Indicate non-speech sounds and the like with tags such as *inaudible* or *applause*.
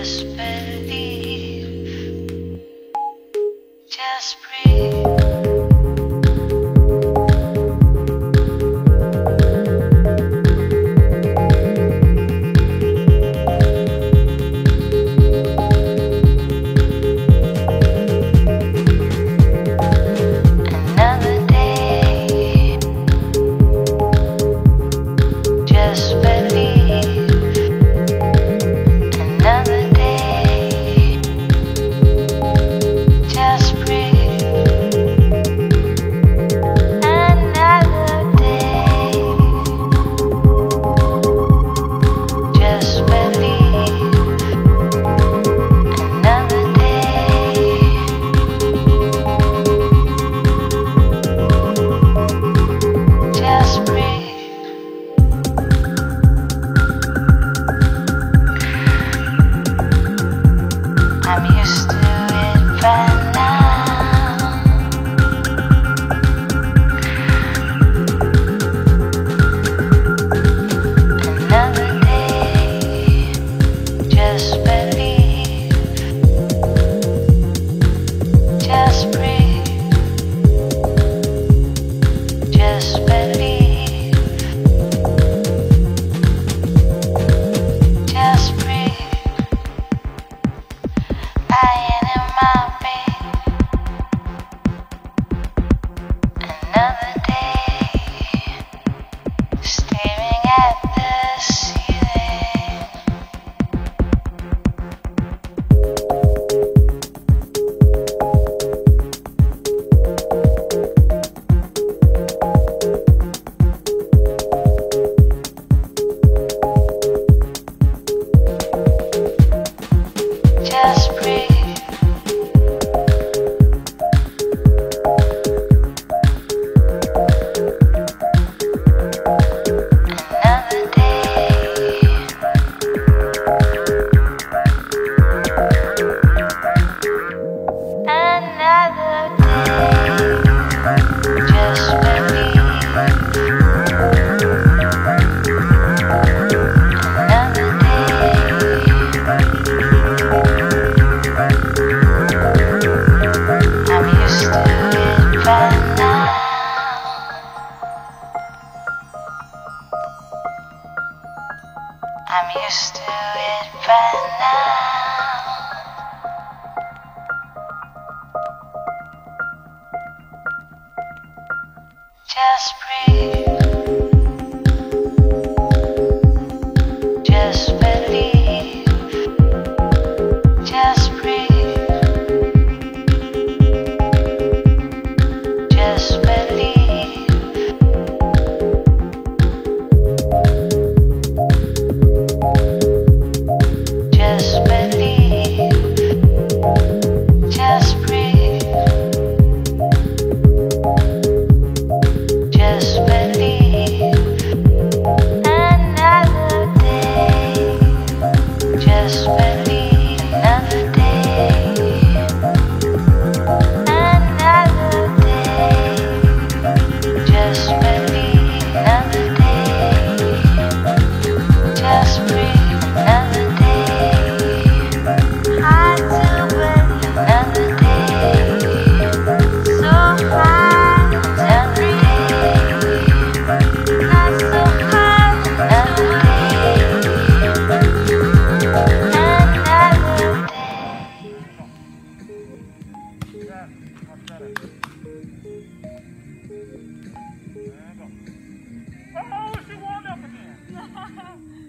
Just Just breathe. Oh, she warmed up again. *laughs*